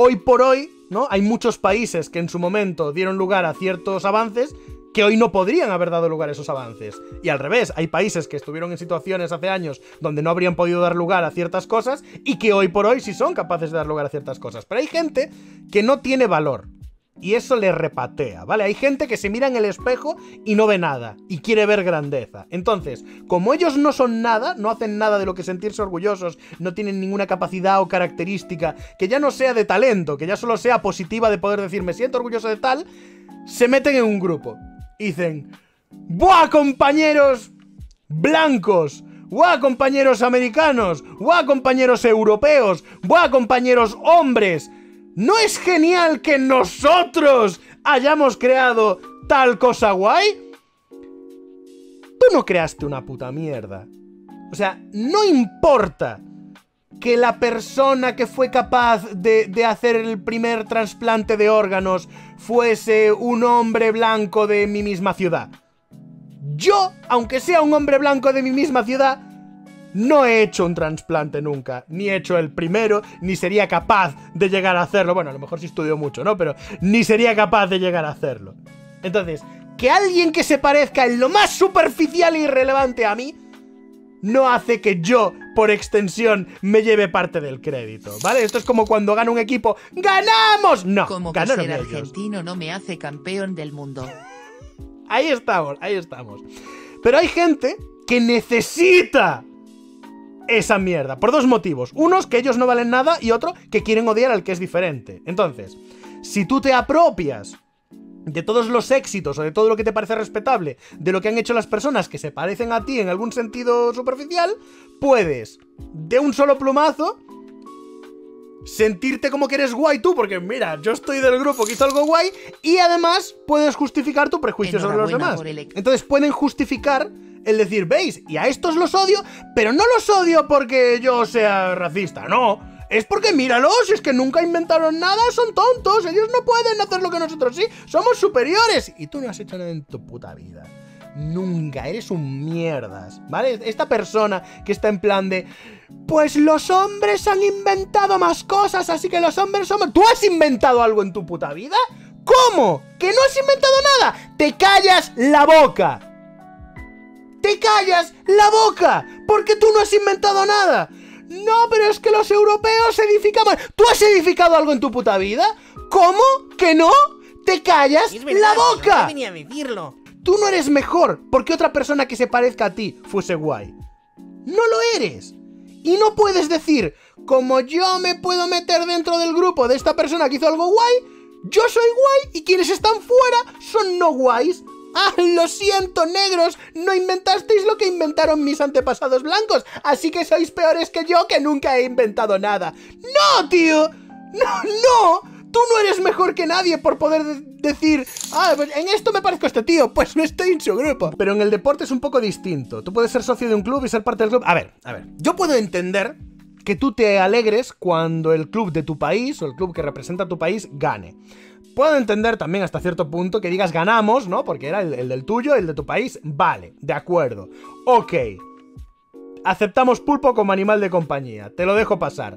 hoy por hoy, ¿no? Hay muchos países que en su momento dieron lugar a ciertos avances que hoy no podrían haber dado lugar a esos avances. Y al revés, hay países que estuvieron en situaciones hace años donde no habrían podido dar lugar a ciertas cosas y que hoy por hoy sí son capaces de dar lugar a ciertas cosas. Pero hay gente que no tiene valor. Y eso le repatea, ¿vale? Hay gente que se mira en el espejo y no ve nada, y quiere ver grandeza. Entonces, como ellos no son nada, no hacen nada de lo que sentirse orgullosos, no tienen ninguna capacidad o característica que ya no sea de talento, que ya solo sea positiva de poder decir me siento orgulloso de tal, se meten en un grupo dicen, ¡buah, compañeros blancos! ¡Buah, compañeros americanos! ¡Buah, compañeros europeos! ¡Buah, compañeros hombres! ¿No es genial que nosotros hayamos creado tal cosa guay? Tú no creaste una puta mierda. O sea, no importa que la persona que fue capaz de, hacer el primer trasplante de órganos fuese un hombre blanco de mi misma ciudad. Yo, aunque sea un hombre blanco de mi misma ciudad, no he hecho un trasplante nunca, ni he hecho el primero, ni sería capaz de llegar a hacerlo. Bueno, a lo mejor sí estudio mucho, ¿no? Pero ni sería capaz de llegar a hacerlo. Entonces, que alguien que se parezca en lo más superficial e irrelevante a mí, no hace que yo, por extensión, me lleve parte del crédito, ¿vale? Esto es como cuando gana un equipo, ¡ganamos! No, como que ser argentino no me hace campeón del mundo. ahí estamos, ahí estamos. Pero hay gente que necesita esa mierda, por dos motivos. Unos, que ellos no valen nada, y otro, que quieren odiar al que es diferente. Entonces, si tú te apropias de todos los éxitos o de todo lo que te parece respetable, de lo que han hecho las personas que se parecen a ti en algún sentido superficial, puedes, de un solo plumazo, sentirte como que eres guay tú, porque mira, yo estoy del grupo que hizo algo guay, y además puedes justificar tu prejuicio sobre los demás. Entonces pueden justificar el decir, veis, y a estos los odio, pero no los odio porque yo sea racista, no. Es porque míralos, es que nunca inventaron nada, son tontos, ellos no pueden hacer lo que nosotros sí, somos superiores. Y tú no has hecho nada en tu puta vida. Nunca, eres un mierdas, ¿vale? Esta persona que está en plan de... Pues los hombres han inventado más cosas, así que los hombres somos... ¿Tú has inventado algo en tu puta vida? ¿Cómo? ¿Que no has inventado nada? ¡Te callas la boca! ¡Te callas la boca! Porque tú no has inventado nada. No, pero es que los europeos edificamos. ¿Tú has edificado algo en tu puta vida? ¿Cómo? ¿Que no? ¿Te callas la boca? No venía a decirlo. Tú no eres mejor porque otra persona que se parezca a ti fuese guay. No lo eres. Y no puedes decir, como yo me puedo meter dentro del grupo de esta persona que hizo algo guay, yo soy guay y quienes están fuera son no guays. ¡Ah, lo siento, negros! No inventasteis lo que inventaron mis antepasados blancos, así que sois peores que yo que nunca he inventado nada. ¡No, tío! ¡No, no! Tú no eres mejor que nadie por poder decir, ah, pues en esto me parezco a este tío, pues no estoy en su grupo. Pero en el deporte es un poco distinto. Tú puedes ser socio de un club y ser parte del club. A ver, a ver. Yo puedo entender que tú te alegres cuando el club de tu país o el club que representa a tu país gane. Puedo entender también hasta cierto punto que digas ganamos, ¿no? Porque era el, del tuyo, el de tu país. Vale, de acuerdo. Ok. Aceptamos pulpo como animal de compañía. Te lo dejo pasar.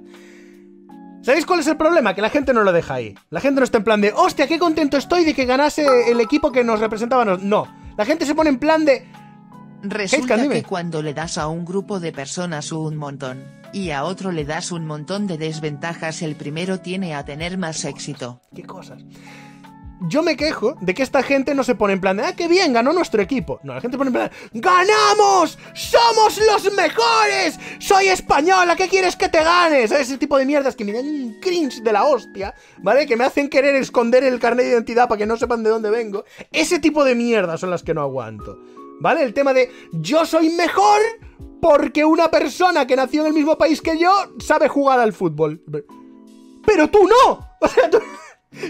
¿Sabéis cuál es el problema? Que la gente no lo deja ahí. La gente no está en plan de, hostia, qué contento estoy de que ganase el equipo que nos representaba. No. La gente se pone en plan de... Resulta que cuando le das a un grupo de personas un montón, y a otro le das un montón de desventajas el primero tiene a tener más éxito. ¿Qué cosas? Yo me quejo de que esta gente no se pone en plan de, ah, qué bien, ganó nuestro equipo. No, la gente pone en plan, ¡ganamos! ¡Somos los mejores! ¡Soy española! ¿Qué quieres que te ganes? Ese tipo de mierdas que me dan un cringe de la hostia, ¿vale? Que me hacen querer esconder el carnet de identidad para que no sepan de dónde vengo. Ese tipo de mierdas son las que no aguanto. ¿Vale? El tema de, yo soy mejor porque una persona que nació en el mismo país que yo sabe jugar al fútbol. Pero tú no.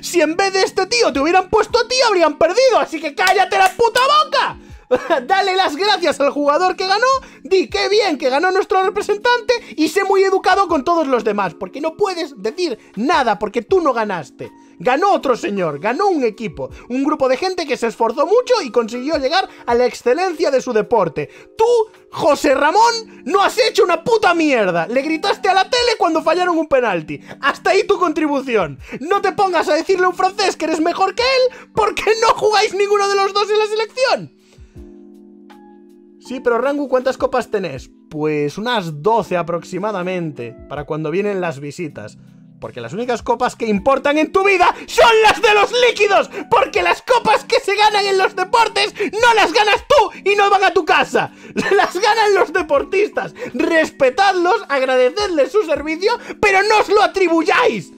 Si en vez de este tío te hubieran puesto a ti, habrían perdido. Así que cállate la puta boca. Dale las gracias al jugador que ganó, di qué bien que ganó nuestro representante y sé muy educado con todos los demás, porque no puedes decir nada porque tú no ganaste. Ganó otro señor, ganó un equipo, un grupo de gente que se esforzó mucho y consiguió llegar a la excelencia de su deporte. Tú, José Ramón, no has hecho una puta mierda. Le gritaste a la tele cuando fallaron un penalti. Hasta ahí tu contribución. No te pongas a decirle a un francés que eres mejor que él porque no jugáis ninguno de los dos en la selección. Sí, pero Rangu, ¿cuántas copas tenés? Pues unas 12 aproximadamente, para cuando vienen las visitas. Porque las únicas copas que importan en tu vida son las de los líquidos. Porque las copas que se ganan en los deportes no las ganas tú y no van a tu casa. Las ganan los deportistas. Respetadlos, agradecedles su servicio, pero no os lo atribuyáis.